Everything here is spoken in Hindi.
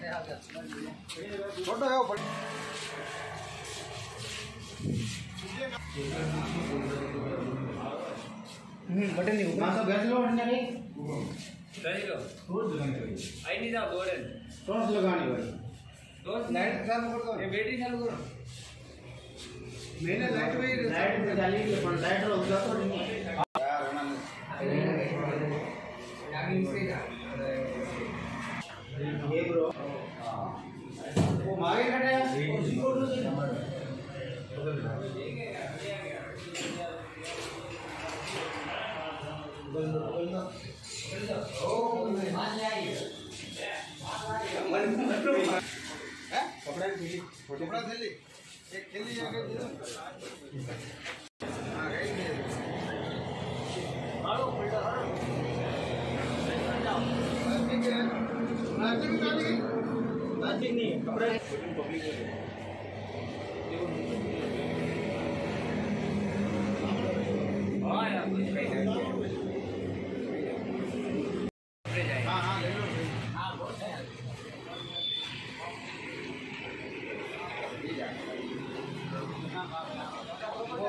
फ़ोटो है वो बटन नहीं मासा गैस लो हटने रे सही लो रोज लगानी चाहिए। आई नहीं जाओ दो दिन टॉर्च लगानी भाई। दो लाइट चालू कर दो ये बैटरी चालू करो मैंने लाइट में लाइट पे डाली के पण लाइट रो उधर तो नहीं है यार होना ये ब्रो वो मागे खड़े हैं हैं? कपड़ा थैली कपड़ा थैली एक दो हाँ गई नहीं कपड़ा हाँ